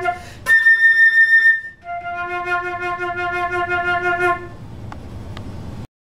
camera.